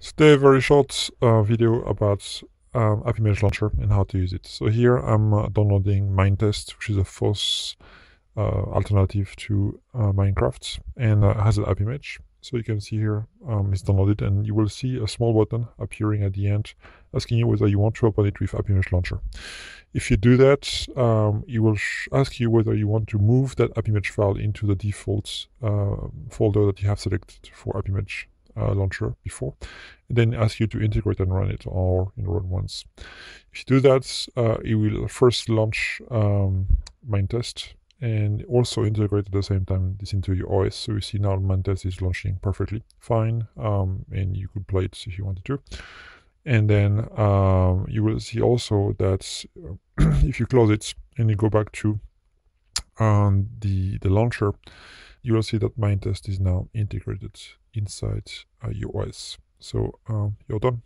Today, very short uh, video about um, AppImageLauncher and how to use it. So here I'm uh, downloading Minetest, which is a FOSS uh, alternative to uh, Minecraft and uh, has an AppImage. So you can see here um, it's downloaded and you will see a small button appearing at the end asking you whether you want to open it with AppImageLauncher. If you do that, um, it will ask you whether you want to move that AppImage file into the default uh, folder that you have selected for App Image uh, launcher before, then ask you to integrate and run it or know, run once. If you do that, uh, it will first launch um, Minetest and also integrate at the same time this into your OS. So you see now Minetest is launching perfectly fine, um, and you could play it if you wanted to. And then um, you will see also that if you close it and you go back to um, the the launcher, you will see that Minetest is now integrated inside uh, your OS. So um, you're done.